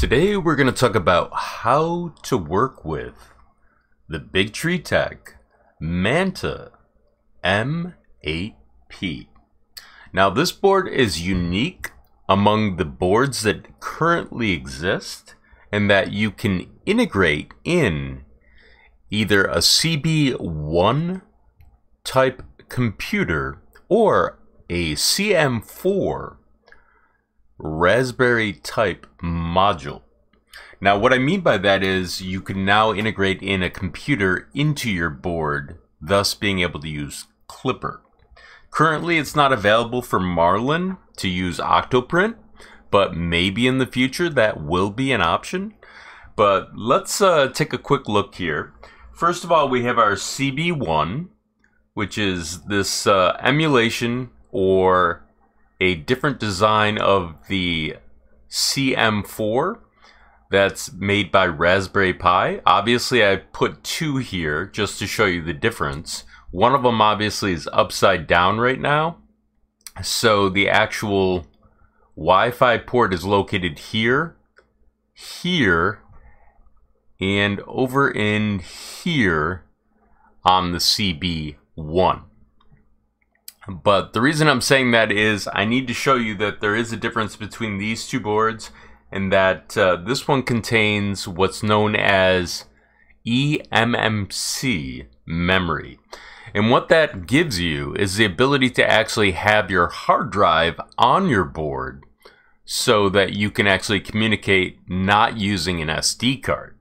Today we're going to talk about how to work with the Big Tree Tech Manta M8P. Now this board is unique among the boards that currently exist and that you can integrate in either a CB1 type computer or a CM4 Raspberry type module. Now, what I mean by that is you can now integrate in a computer into your board, thus being able to use Klipper. Currently, it's not available for Marlin to use Octoprint, but maybe in the future that will be an option. But let's uh, take a quick look here. First of all, we have our CB1, which is this uh, emulation or a different design of the CM4 that's made by Raspberry Pi. Obviously, I put two here just to show you the difference. One of them obviously is upside down right now. So the actual Wi-Fi port is located here, here, and over in here on the CB1. But the reason I'm saying that is I need to show you that there is a difference between these two boards and that uh, this one contains what's known as eMMC memory. And what that gives you is the ability to actually have your hard drive on your board so that you can actually communicate not using an SD card.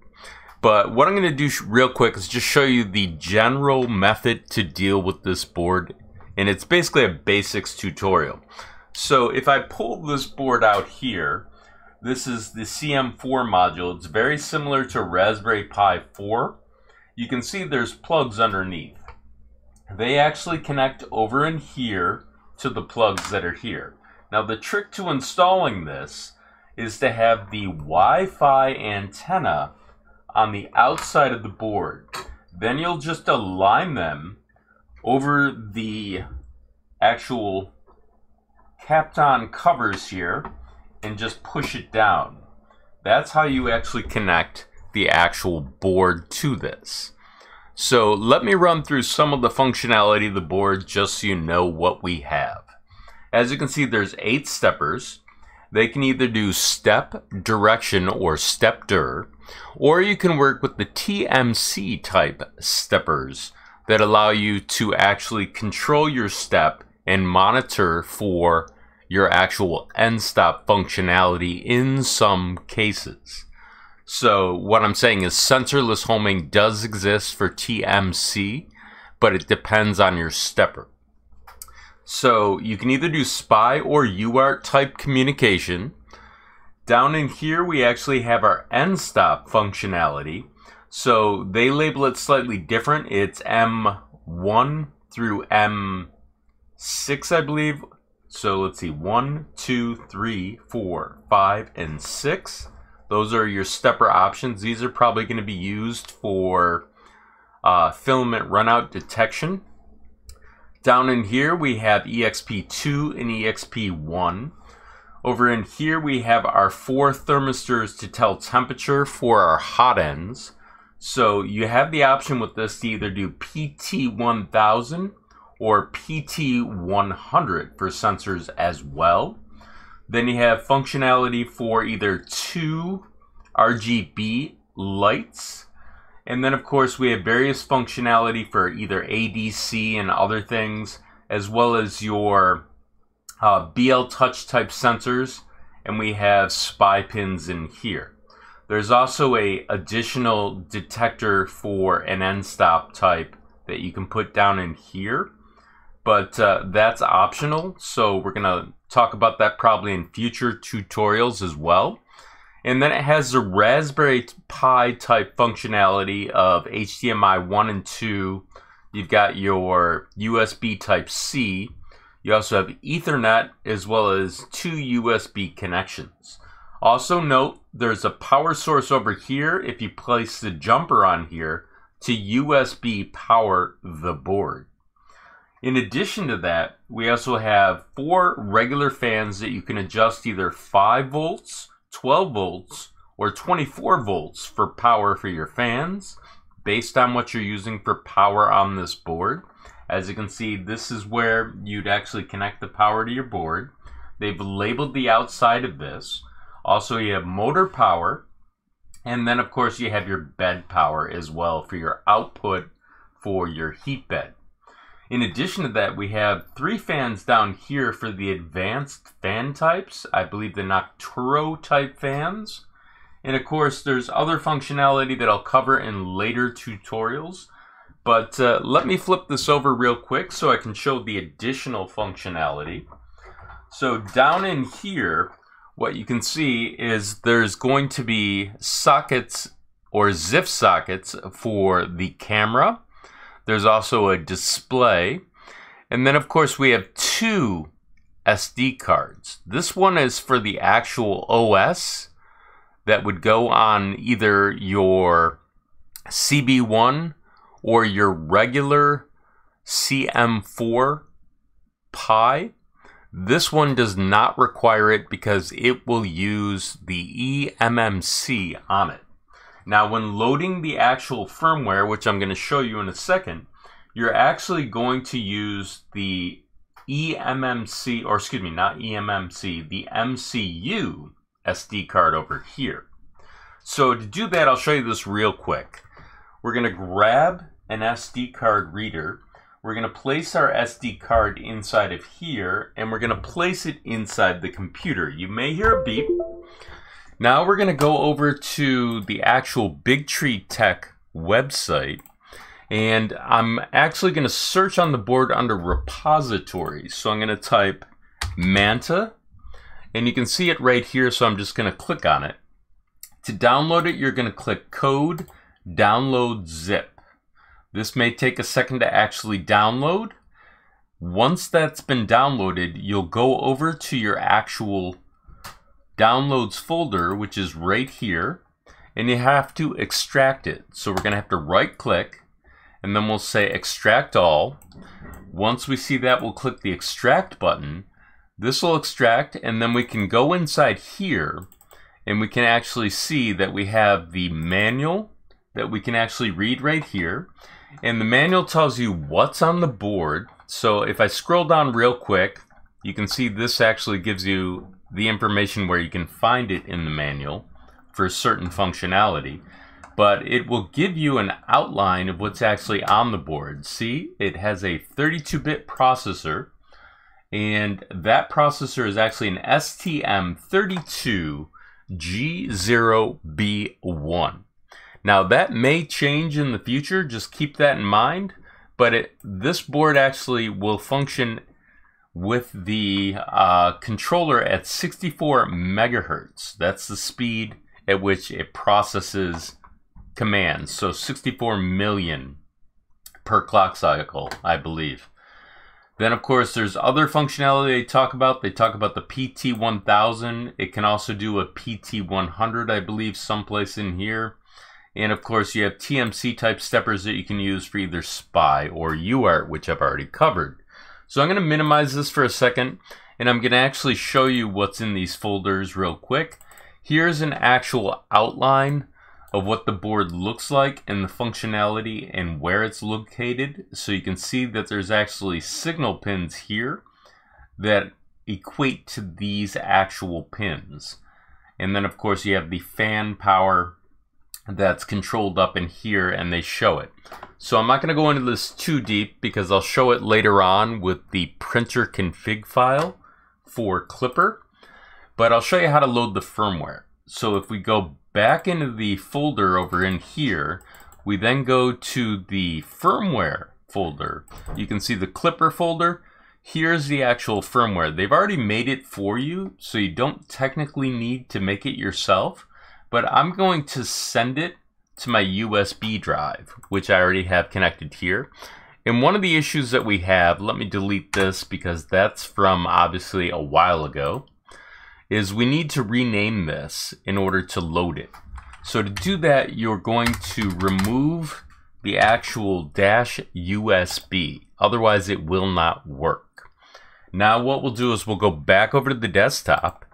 But what I'm going to do real quick is just show you the general method to deal with this board and it's basically a basics tutorial. So if I pull this board out here, this is the CM4 module. It's very similar to Raspberry Pi 4. You can see there's plugs underneath. They actually connect over in here to the plugs that are here. Now the trick to installing this is to have the Wi-Fi antenna on the outside of the board. Then you'll just align them over the actual Kapton covers here and just push it down. That's how you actually connect the actual board to this. So let me run through some of the functionality of the board just so you know what we have. As you can see, there's eight steppers. They can either do step, direction, or step dir, or you can work with the TMC type steppers that allow you to actually control your step and monitor for your actual end stop functionality in some cases. So what I'm saying is sensorless homing does exist for TMC, but it depends on your stepper. So you can either do SPI or UART type communication. Down in here, we actually have our end stop functionality, so they label it slightly different. It's M1 through M6, I believe. So let's see, one, two, three, four, five, and six. Those are your stepper options. These are probably going to be used for uh, filament runout detection. Down in here, we have EXP2 and EXP1. Over in here, we have our four thermistors to tell temperature for our hot ends. So you have the option with this to either do PT1000 or PT100 for sensors as well. Then you have functionality for either two RGB lights. And then, of course, we have various functionality for either ADC and other things, as well as your uh, BL Touch type sensors. And we have SPI pins in here. There's also a additional detector for an end stop type that you can put down in here, but uh, that's optional. So we're gonna talk about that probably in future tutorials as well. And then it has the Raspberry Pi type functionality of HDMI 1 and 2. You've got your USB type C. You also have Ethernet as well as two USB connections. Also note there's a power source over here if you place the jumper on here to USB power the board. In addition to that, we also have four regular fans that you can adjust either 5 volts, 12 volts, or 24 volts for power for your fans based on what you're using for power on this board. As you can see, this is where you'd actually connect the power to your board. They've labeled the outside of this. Also, you have motor power, and then of course you have your bed power as well for your output for your heat bed. In addition to that, we have three fans down here for the advanced fan types. I believe the Noctua type fans. And of course, there's other functionality that I'll cover in later tutorials. But uh, let me flip this over real quick so I can show the additional functionality. So down in here, what you can see is there's going to be sockets or ZIF sockets for the camera. There's also a display. And then, of course, we have two SD cards. This one is for the actual OS that would go on either your CB1 or your regular CM4 Pi. This one does not require it because it will use the eMMC on it. Now, when loading the actual firmware, which I'm going to show you in a second, you're actually going to use the eMMC, or excuse me, not eMMC, the MCU SD card over here. So to do that, I'll show you this real quick. We're going to grab an SD card reader. We're going to place our SD card inside of here, and we're going to place it inside the computer. You may hear a beep. Now we're going to go over to the actual Big Tree Tech website, and I'm actually going to search on the board under repositories. So I'm going to type Manta, and you can see it right here, so I'm just going to click on it. To download it, you're going to click Code Download Zip. This may take a second to actually download. Once that's been downloaded, you'll go over to your actual downloads folder, which is right here, and you have to extract it. So we're going to have to right click, and then we'll say extract all. Once we see that, we'll click the extract button. This will extract, and then we can go inside here, and we can actually see that we have the manual that we can actually read right here. And the manual tells you what's on the board. So if I scroll down real quick, you can see this actually gives you the information where you can find it in the manual for certain functionality. But it will give you an outline of what's actually on the board. See, it has a 32-bit processor, and that processor is actually an STM32G0B1. Now that may change in the future, just keep that in mind. But it, this board actually will function with the uh, controller at 64 megahertz. That's the speed at which it processes commands. So 64 million per clock cycle, I believe. Then, of course, there's other functionality they talk about. They talk about the PT1000. It can also do a PT100, I believe, someplace in here. And of course, you have TMC type steppers that you can use for either SPI or UART, which I've already covered. So I'm going to minimize this for a second, and I'm going to actually show you what's in these folders real quick. Here's an actual outline of what the board looks like and the functionality and where it's located. So you can see that there's actually signal pins here that equate to these actual pins. And then of course you have the fan power that's controlled up in here and they show it. So I'm not going to go into this too deep because I'll show it later on with the printer config file for Klipper, But I'll show you how to load the firmware. So if we go back into the folder over in here, we then go to the firmware folder. You can see the Klipper folder. Here's the actual firmware. They've already made it for you, so you don't technically need to make it yourself but I'm going to send it to my USB drive, which I already have connected here. And one of the issues that we have, let me delete this because that's from obviously a while ago, is we need to rename this in order to load it. So to do that, you're going to remove the actual dash USB. Otherwise, it will not work. Now what we'll do is we'll go back over to the desktop.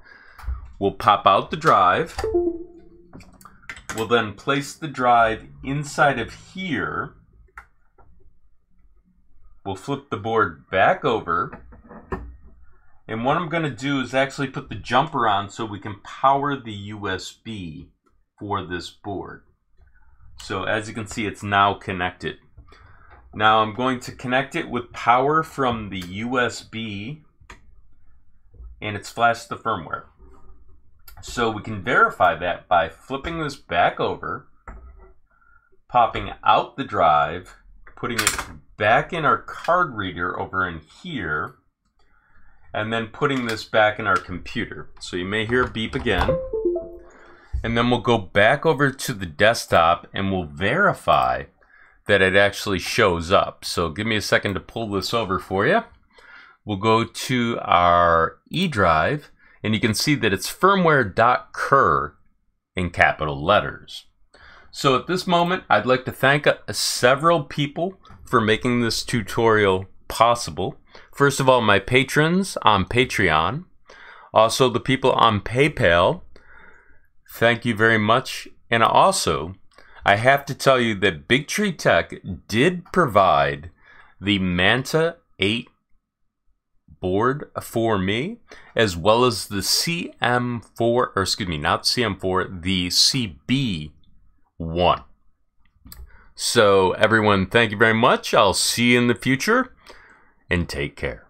We'll pop out the drive we'll then place the drive inside of here. We'll flip the board back over. And what I'm going to do is actually put the jumper on so we can power the USB for this board. So as you can see, it's now connected. Now I'm going to connect it with power from the USB and it's flashed the firmware. So we can verify that by flipping this back over, popping out the drive, putting it back in our card reader over in here, and then putting this back in our computer. So you may hear a beep again. And then we'll go back over to the desktop and we'll verify that it actually shows up. So give me a second to pull this over for you. We'll go to our E drive and you can see that it's firmware.cur in capital letters. So at this moment, I'd like to thank uh, several people for making this tutorial possible. First of all, my patrons on Patreon, also the people on PayPal, Thank you very much. And also, I have to tell you that Big Tree Tech did provide the Manta 8 board for me, as well as the CM4, or excuse me, not CM4, the CB1. So, everyone, thank you very much. I'll see you in the future, and take care.